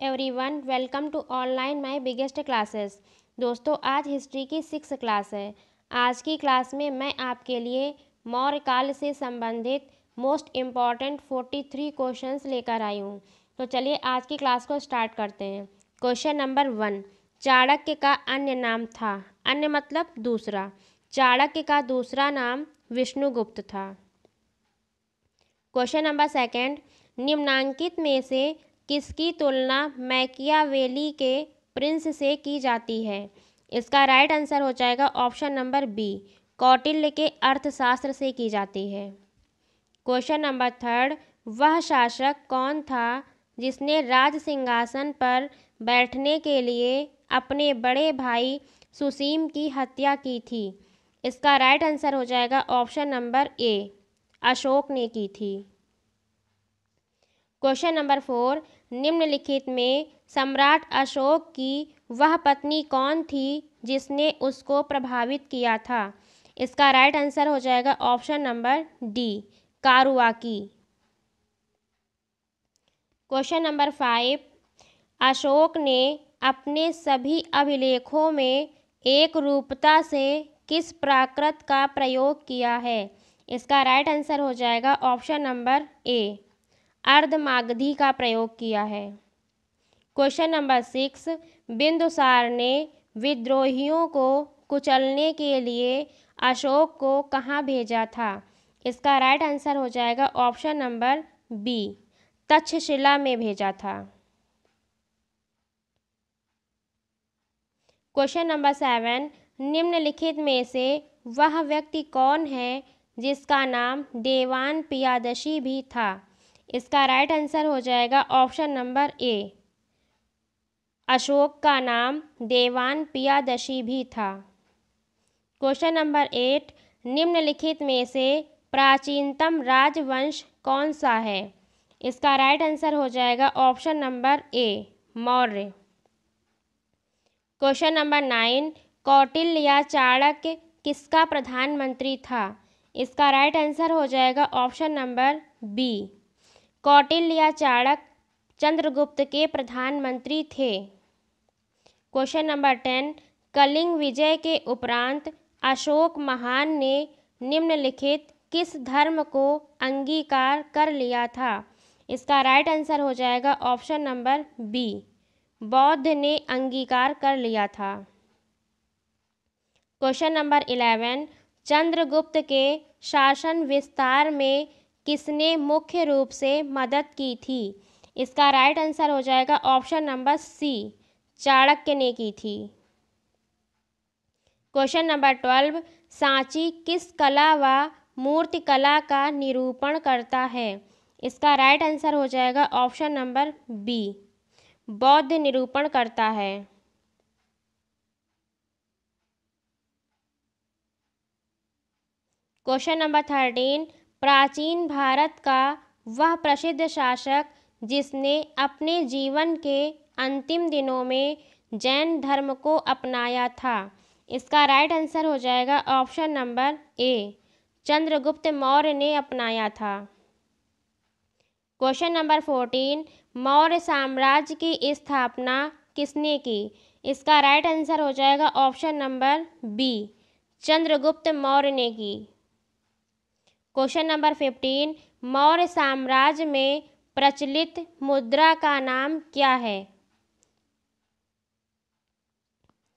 Hello everyone welcome to online my biggest classes दोस्तों, आज history की सिक्स क्लास है। आज की क्लास में मैं आपके लिए मौर्य काल से संबंधित most important forty three question लेकर आई हूँ। तो चलिए आज की क्लास को स्टार्ट करते हैं। क्वेश्चन नंबर वन चाणक्य का अन्य नाम था। अन्य मतलब दूसरा। चाणक्य का दूसरा नाम विष्णुगुप्त था। क्वेश्चन नंबर सेकंड निम्नांकित में से किसकी तुलना मैकियावेली के प्रिंस से की जाती है? इसका राइट आंसर हो जाएगा ऑप्शन नंबर बी कौटिल्य के अर्थशास्त्र से की जाती है। क्वेश्चन नंबर थर्ड वह शासक कौन था जिसने राज सिंहासन पर बैठने के लिए अपने बड़े भाई सुसीम की हत्या की थी? इसका राइट आंसर हो जाएगा ऑप्शन नंबर ए अशोक ने की थी। क्वेश्चन नंबर फोर निम्नलिखित में सम्राट अशोक की वह पत्नी कौन थी जिसने उसको प्रभावित किया था? इसका राइट आंसर हो जाएगा option number D Karuvaki. Question number five Ashok ने अपने सभी अभिलेखों में एक रूपता से किस प्राकृत का प्रयोग किया है? इसका राइट आंसर हो जाएगा ऑप्शन नंबर ए अर्धमागधी का प्रयोग किया है। क्वेश्चन नंबर सिक्स बिंदुसार ने विद्रोहियों को कुचलने के लिए अशोक को कहाँ भेजा था? इसका राइट आंसर हो जाएगा ऑप्शन नंबर बी तक्षशिला में भेजा था। क्वेश्चन नंबर सेवन निम्नलिखित में से वह व्यक्ति कौन है जिसका नाम देवान पियादशी भी था? इसका राइट आंसर हो जाएगा ऑप्शन नंबर ए अशोक का नाम देवान पियादशी भी था। क्वेश्चन नंबर एट निम्नलिखित में से प्राचीनतम राजवंश कौन सा है? इसका राइट आंसर हो जाएगा option number A Maurya. Question number nine Kautilya या चाणक्य किसका प्रधानमंत्री था? इसका राइट आंसर हो जाएगा option number B Kautilya Chanakya Chandragupta के प्रधानमंत्री थे। क्वेश्चन नंबर टेन कलिंग विजय के उपरांत अशोक महान ने निम्नलिखित किस धर्म को अंगीकार कर लिया था? इसका राइट आंसर हो जाएगा ऑप्शन नंबर बी बौद्ध ने अंगीकार कर लिया था। क्वेश्चन नंबर इलेवन चंद्रगुप्त के शासन विस्तार में किसने मुख्य रूप से मदद की थी? इसका राइट आंसर हो जाएगा ऑप्शन नंबर सी चाणक्य ने की थी। क्वेश्चन नंबर ट्वेल्व सांची किस कला व मूर्ति कला का निरूपण करता है? इसका राइट आंसर हो जाएगा ऑप्शन नंबर बी बौद्ध निरूपण करता है। क्वेश्चन नंबर थर्टीन प्राचीन भारत का वह प्रसिद्ध शासक, जिसने अपने जीवन के अंतिम दिनों में जैन धर्म को अपनाया था। इसका राइट आंसर हो जाएगा option number A Chandragupta Maurya ने अपनाया था। क्वेश्चन नंबर फोर्टीन मौर्य साम्राज्य की स्थापना किसने की? इसका राइट आंसर हो जाएगा option number B Chandragupta Maurya ने की। क्वेश्चन नंबर फिफ्टीन मौर्य साम्राज्य में प्रचलित मुद्रा का नाम क्या है?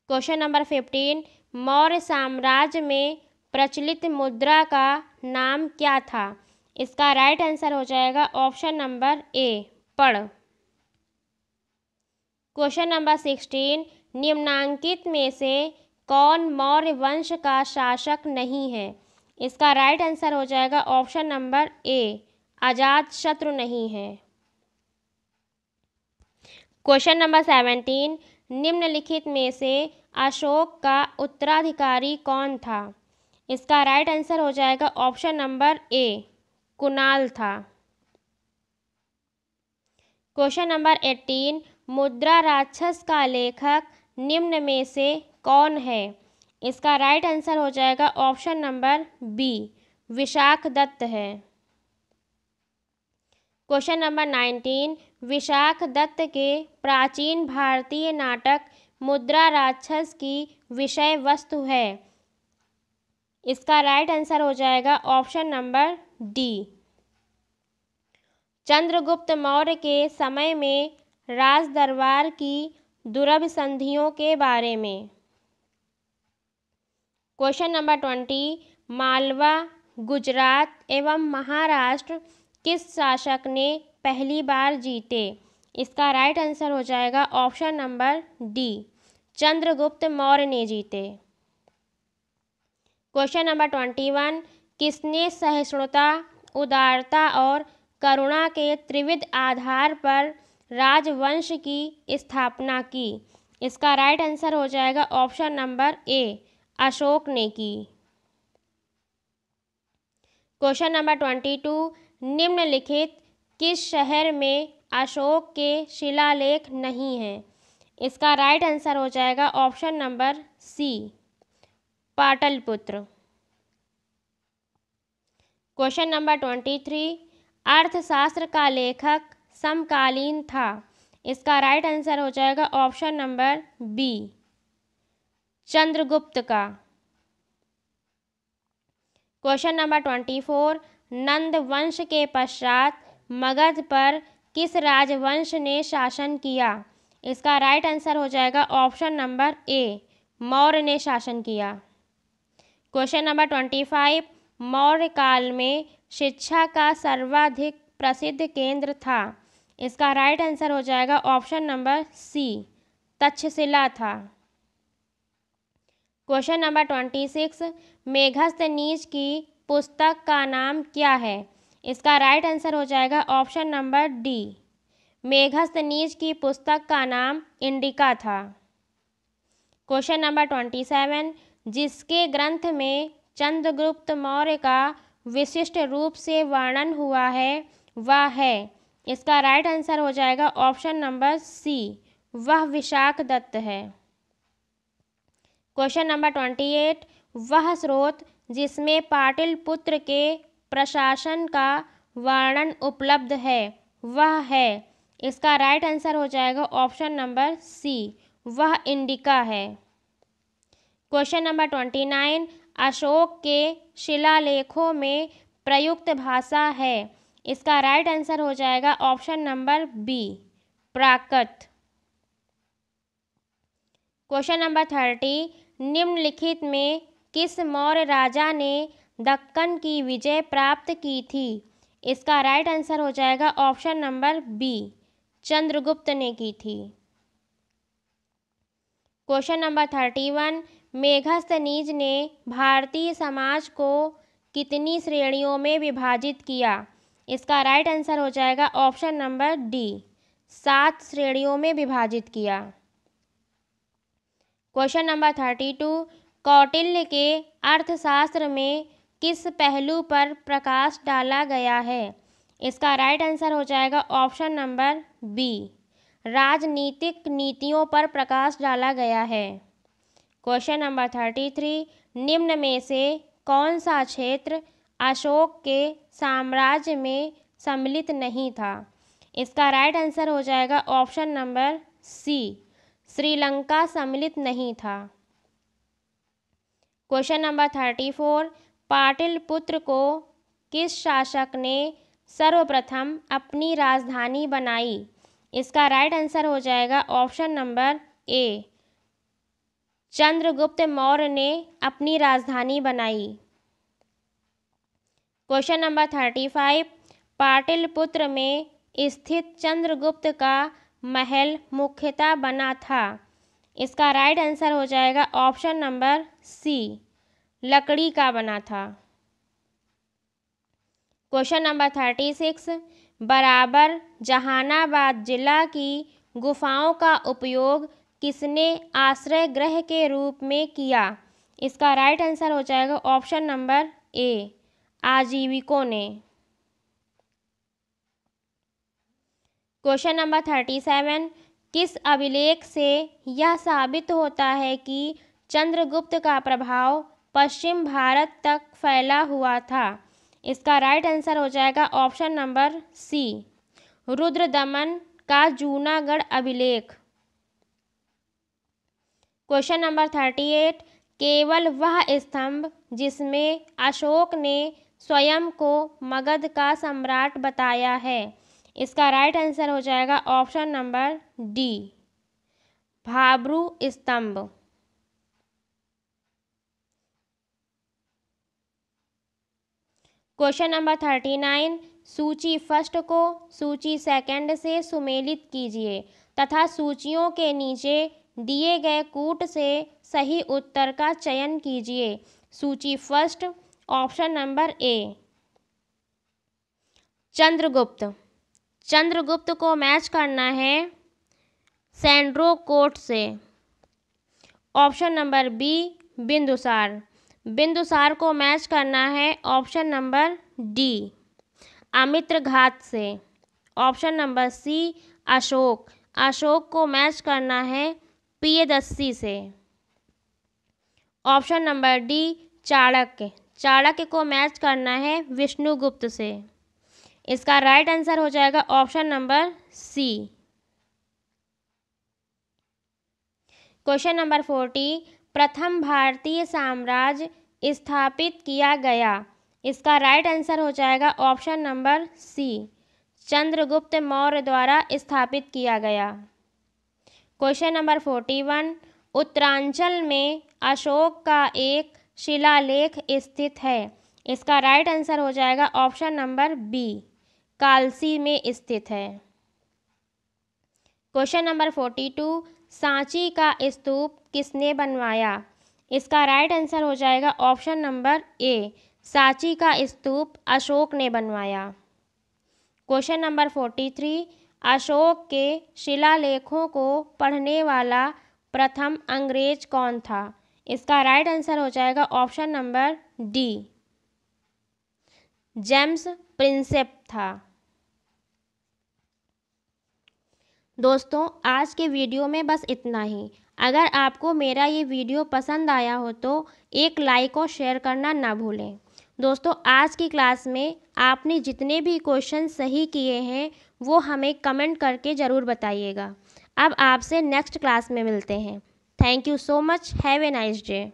क्वेश्चन नंबर फिफ्टीन मौर्य साम्राज्य में प्रचलित मुद्रा का नाम क्या था? इसका राइट आंसर हो जाएगा ऑप्शन नंबर ए पढ़। क्वेश्चन नंबर सिक्सटीन निम्नांकित में से कौन मौर्य वंश का शासक नहीं है? इसका राइट आंसर हो जाएगा ऑप्शन नंबर ए आज़ाद शत्रु नहीं है। क्वेश्चन नंबर सेवेंटीन निम्नलिखित में से अशोक का उत्तराधिकारी कौन था? इसका राइट आंसर हो जाएगा ऑप्शन नंबर ए कुणाल था। क्वेश्चन नंबर एट्टीन मुद्रा राक्षस का लेखक निम्न में से कौन है? इसका राइट आंसर हो जाएगा option number B Vishakh Dutt है। Question number nineteen Vishakhadatta के प्राचीन भारतीय नाटक मुद्रा राक्षस की विषय वस्तु है। इसका राइट आंसर हो जाएगा option number D Chandragupta Maurya के समय में राज दरबार की दुर्भ संधियों के बारे में। Question number twenty Malwa, Gujarat एवं महाराष्ट्र किस शासक ने पहली बार जीते? इसका राइट आंसर हो जाएगा option number D Chandragupta Maurya ने जीते। क्वेश्चन नंबर ट्वेंटी वन किसने सहिष्णुता, उदारता और करुणा के त्रिविध आधार पर राजवंश की स्थापना की? इसका राइट आंसर हो जाएगा ऑप्शन नंबर ए अशोक ने की। क्वेश्चन नंबर ट्वेंटी टू, निम्नलिखित किस शहर में अशोक के शिलालेख नहीं हैं? इसका राइट आंसर हो जाएगा option number C Pataliputra. Question number twenty three, Arthashastra का लेखक समकालीन था। इसका राइट आंसर हो जाएगा ऑप्शन नंबर बी चंद्रगुप्त का। Question number twenty four Nanda वंश के पश्चात मगध पर किस राजवंश ने शासन किया? इसका राइट आंसर हो जाएगा ऑप्शन नंबर ए मौर्य ने शासन किया। Question number twenty five Maurya काल में शिक्षा का सर्वाधिक प्रसिद्ध केंद्र था। इसका राइट आंसर हो जाएगा ऑप्शन नंबर सी तक्षशिला था। Question number twenty six, Megasthenes की पुस्तक का नाम क्या है? इसका राइट आंसर हो जाएगा ऑप्शन नंबर डी। मेघस्थ नीच की पुस्तक का नाम इंडिका था। क्वेश्चन नंबर ट्वेंटी सेवन, जिसके ग्रंथ में चंद्रगुप्त मौर्य का विशिष्ट रूप से वर्णन हुआ है, वह है। इसका राइट आंसर हो जाएगा ऑप्शन नंबर सी, वह विशाख दत्त है। क्वेश्चन नंबर ट्वेंटी एट वह स्रोत जिसमें पाटिल पुत्र के प्रशासन का वर्णन उपलब्ध है, वह है। इसका राइट आंसर हो जाएगा ऑप्शन नंबर सी वह इंडिका है। Question number twenty nine Ashok के शिलालेखों में प्रयुक्त भाषा है। इसका राइट आंसर हो जाएगा option number B Prakrit question number thirty निम्नलिखित में किस मौर्य राजा ने दक्कन की विजय प्राप्त की थी? इसका राइट आंसर हो जाएगा ऑप्शन नंबर बी चंद्रगुप्त ने की थी। Question number thirty one Megasthenes ने भारतीय समाज को कितनी श्रेणियों में विभाजित किया? इसका राइट आंसर हो जाएगा ऑप्शन नंबर डी सात श्रेणियों में विभाजित किया। Question number thirty two Kautilya के अर्थशास्त्र में किस पहलू पर प्रकाश डाला गया है? इसका राइट आंसर हो जाएगा ऑप्शन नंबर बी राजनीतिक नीतियों पर प्रकाश डाला गया है। क्वेश्चन नंबर थर्टी थ्री निम्न में से कौन सा क्षेत्र अशोक के साम्राज्य में सम्मिलित नहीं था? इसका राइट आंसर हो जाएगा ऑप्शन नंबर सी श्रीलंका सम्मिलित नहीं था। Question number thirty four Pataliputra को किस शासक ने सर्वप्रथम अपनी राजधानी बनाई? इसका राइट आंसर हो जाएगा option number A Chandragupta Maurya ने अपनी राजधानी बनाई। Question number thirty five Pataliputra में स्थित चंद्रगुप्त का महल मुख्यतः बना था। इसका राइट आंसर हो जाएगा ऑप्शन नंबर सी लकड़ी का बना था। क्वेश्चन नंबर थर्टी सिक्स बराबर जहानाबाद जिला की गुफाओं का उपयोग किसने आश्रय गृह के रूप में किया? इसका राइट आंसर हो जाएगा ऑप्शन नंबर ए आजीविकों ने। क्वेश्चन नंबर थर्टी सेवन, किस अभिलेख से यह साबित होता है कि चंद्रगुप्त का प्रभाव पश्चिम भारत तक फैला हुआ था? इसका राइट आंसर हो जाएगा ऑप्शन नंबर सी रुद्र दमन का जूनागढ़ अभिलेख। क्वेश्चन नंबर थर्टी एट केवल वह स्तंभ जिसमें अशोक ने स्वयं को मगध का सम्राट बताया है। इसका राइट आंसर हो जाएगा ऑप्शन नंबर डी भाब्रू स्तंभ। क्वेश्चन नंबर थर्टी नाइन सूची फ़र्स्ट को, सूची सेकंड से सुमेलित कीजिए तथा सूचियों के नीचे दिए गए कूट से सही उत्तर का चयन कीजिए। सूची first option number A Chandragupta. Chandragupta को मैच करना है सैंड्रो कोट से। Option number B, Bindusar. Bindusar को मैच करना है option number D, Amitraghata से। Option number C, Ashok. Ashok को मैच करना है पियदस्सी से। Option number D, Chanakya. Chanakya को मैच करना है विष्णुगुप्त से। इसका राइट आंसर हो जाएगा option number C question number forty प्रथम भारतीय साम्राज्य स्थापित किया गया। इसका राइट आंसर हो जाएगा option number C Chandragupta Maurya द्वारा स्थापित किया गया। Question number forty one Uttaranchal में अशोक का एक शिलालेख स्थित है। इसका राइट आंसर हो जाएगा ऑप्शन नंबर बी कालसी में स्थित है। Question number forty two Sanchi का स्तूप किसने बनवाया? इसका राइट आंसर हो जाएगा ऑप्शन नंबर ए सांची का स्तूप अशोक ने बनवाया। Question number forty three Ashok के शिलालेखों को पढ़ने वाला प्रथम अंग्रेज़ कौन था? इसका राइट आंसर हो जाएगा option number D James Prinsep था। दोस्तों, आज के वीडियो में बस इतना ही। अगर आपको मेरा ये वीडियो पसंद आया हो तो एक लाइक और शेयर करना ना भूलें। दोस्तों, आज की क्लास में आपने जितने भी क्वेश्चन सही किए हैं, वो हमें कमेंट करके ज़रूर बताइएगा। अब आपसे नेक्स्ट क्लास में मिलते हैं। Thank you so much. Have a nice day.